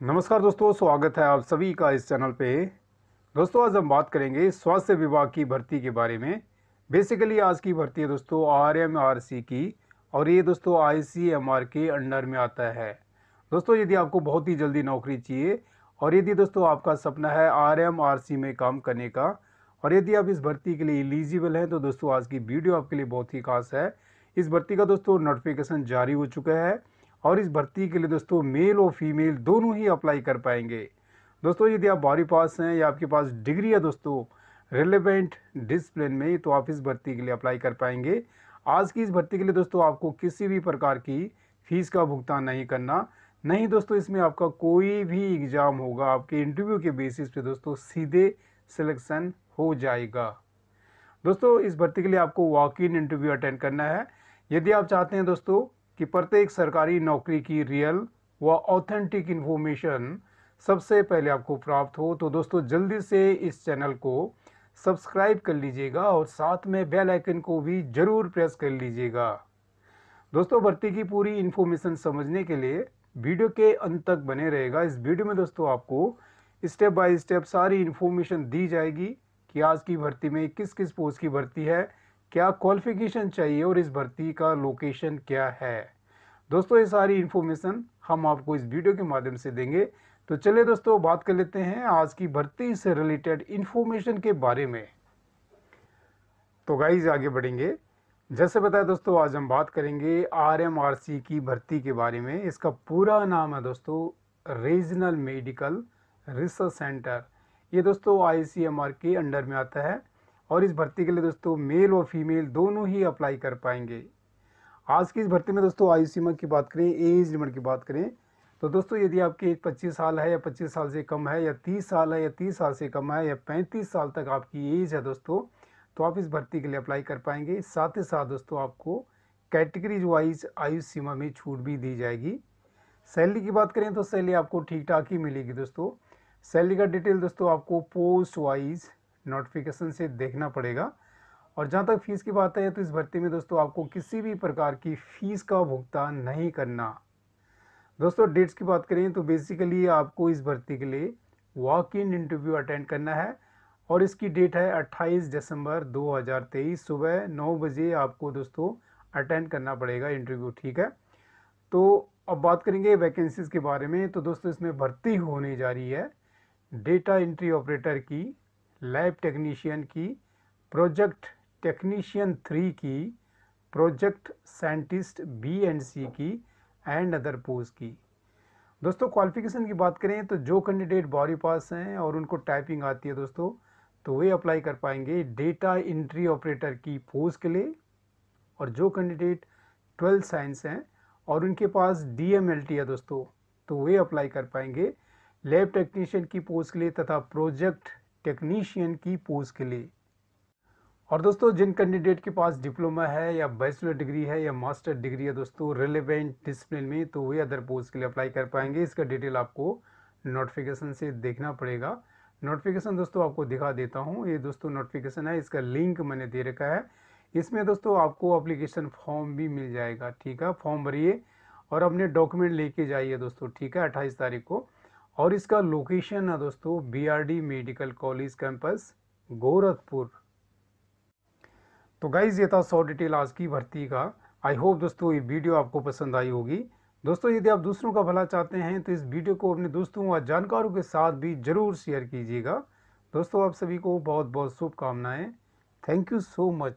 नमस्कार दोस्तों, स्वागत है आप सभी का इस चैनल पे। दोस्तों, आज हम बात करेंगे स्वास्थ्य विभाग की भर्ती के बारे में। बेसिकली आज की भर्ती है दोस्तों आर एम आर सी की, और ये दोस्तों आई सी एम आर के अंडर में आता है। दोस्तों, यदि आपको बहुत ही जल्दी नौकरी चाहिए, और यदि दोस्तों आपका सपना है आर एम आर सी में काम करने का, और यदि आप इस भर्ती के लिए एलिजिबल हैं तो दोस्तों आज की वीडियो आपके लिए बहुत ही खास है। इस भर्ती का दोस्तों नोटिफिकेशन जारी हो चुका है और इस भर्ती के लिए दोस्तों मेल और फीमेल दोनों ही अप्लाई कर पाएँगे। दोस्तों, यदि आप बारहवीं पास हैं या आपके पास डिग्री है दोस्तों रिलेवेंट डिसिप्लिन में तो आप इस भर्ती के लिए अप्लाई कर पाएँगे। आज की इस भर्ती के लिए दोस्तों, आपको किसी भी प्रकार की फ़ीस का भुगतान नहीं करना। नहीं दोस्तों, इसमें आपका कोई भी एग्ज़ाम होगा, आपके इंटरव्यू के बेसिस पे दोस्तों, सीधे सिलेक्शन हो जाएगा। दोस्तों, इस भर्ती के लिए आपको वॉक इन इंटरव्यू अटेंड करना है। यदि आप चाहते हैं दोस्तों कि प्रत्येक सरकारी नौकरी की रियल व ऑथेंटिक इन्फॉर्मेशन सबसे पहले आपको प्राप्त हो तो दोस्तों जल्दी से इस चैनल को सब्सक्राइब कर लीजिएगा और साथ में बेल आइकन को भी ज़रूर प्रेस कर लीजिएगा। दोस्तों भर्ती की पूरी इन्फॉर्मेशन समझने के लिए वीडियो के अंत तक बने रहेगा। इस वीडियो में दोस्तों आपको स्टेप बाय स्टेप सारी इन्फॉर्मेशन दी जाएगी कि आज की भर्ती में किस किस पोस्ट की भर्ती है क्या क्वालिफिकेशन चाहिए और इस भर्ती का लोकेशन क्या है? दोस्तों, ये सारी इन्फॉर्मेशन हम आपको इस वीडियो के माध्यम से देंगे। तो चलिए दोस्तों, बात कर लेते हैं आज की भर्ती से रिलेटेड इन्फॉर्मेशन के बारे में। तो गाइज़ आगे बढ़ेंगे। जैसे बताया दोस्तों, आज हम बात करेंगे आर एम आर सी की भर्ती के बारे में। इसका पूरा नाम है दोस्तों रीजनल मेडिकल रिसर्च सेंटर ये दोस्तों आई सी एम आर के अंडर में आता है। और इस भर्ती के लिए दोस्तों मेल और फीमेल दोनों ही अप्लाई कर पाएँगे। आज की इस भर्ती में दोस्तों, आयु सीमा की बात करें एज लिमिट की बात करें तो दोस्तों, यदि आपकी एज पच्चीस साल है या पच्चीस साल से कम है, या तीस साल है या तीस साल से कम है, या पैंतीस साल तक आपकी एज है दोस्तों तो आप इस भर्ती के लिए अप्लाई कर पाएँगे। साथ ही साथ दोस्तों, आपको कैटेगरीज वाइज आयु सीमा में छूट भी दी जाएगी। सैलरी की बात करें तो सैलरी आपको ठीक ठाक ही मिलेगी दोस्तों। सैलरी का डिटेल दोस्तों, आपको पोस्ट वाइज नोटिफिकेशन से देखना पड़ेगा। और जहाँ तक फ़ीस की बात है तो इस भर्ती में दोस्तों आपको किसी भी प्रकार की फ़ीस का भुगतान नहीं करना। दोस्तों डेट्स की बात करें तो बेसिकली आपको इस भर्ती के लिए वॉक इन इंटरव्यू अटेंड करना है। और इसकी डेट है 28 दिसंबर 2023 सुबह 9 बजे आपको दोस्तों अटेंड करना पड़ेगा इंटरव्यू ठीक है? तो अब बात करेंगे वैकेंसीज़ के बारे में। तो दोस्तों, इसमें भर्ती होने जा रही है डेटा एंट्री ऑपरेटर की। लैब टेक्नीशियन की प्रोजेक्ट टेक्नीशियन थ्री की project scientist B and C की एंड अदर पोस्ट की। दोस्तों क्वालिफिकेशन की बात करें तो जो कैंडिडेट बॉडी पास हैं और उनको टाइपिंग आती है दोस्तों तो वे अप्लाई कर पाएँगे डेटा इंट्री ऑपरेटर की पोस्ट के लिए। और जो कैंडिडेट ट्वेल्थ साइंस हैं और उनके पास डीएमएलटी है दोस्तों तो वे अप्लाई कर पाएँगे लैब टेक्नीशियन की पोस्ट के लिए तथा प्रोजेक्ट टेक्नीशियन की पोस्ट के लिए। और दोस्तों, जिन कैंडिडेट के पास डिप्लोमा है या बैचलर डिग्री है या मास्टर डिग्री है दोस्तों रिलेवेंट डिसिप्लिन में तो वे अदर पोस्ट के लिए अप्लाई कर पाएँगे। इसका डिटेल आपको नोटिफिकेशन से देखना पड़ेगा। नोटिफिकेशन दोस्तों, आपको दिखा देता हूँ। ये दोस्तों नोटिफिकेशन है, इसका लिंक मैंने दे रखा है। इसमें दोस्तों आपको अप्लीकेशन फॉर्म भी मिल जाएगा, ठीक है? फॉर्म भरिए और अपने डॉक्यूमेंट लेके जाइए दोस्तों, ठीक है? अट्ठाईस तारीख को। और इसका लोकेशन है दोस्तों BRD medical college campus Gorakhpur. तो गाइज़ ये था सौ डिटेल आज की भर्ती का। आई होप दोस्तों ये वीडियो आपको पसंद आई होगी। दोस्तों, यदि आप दूसरों का भला चाहते हैं तो इस वीडियो को अपने दोस्तों व जानकारों के साथ भी ज़रूर शेयर कीजिएगा। दोस्तों, आप सभी को बहुत बहुत शुभकामनाएँ। Thank you so much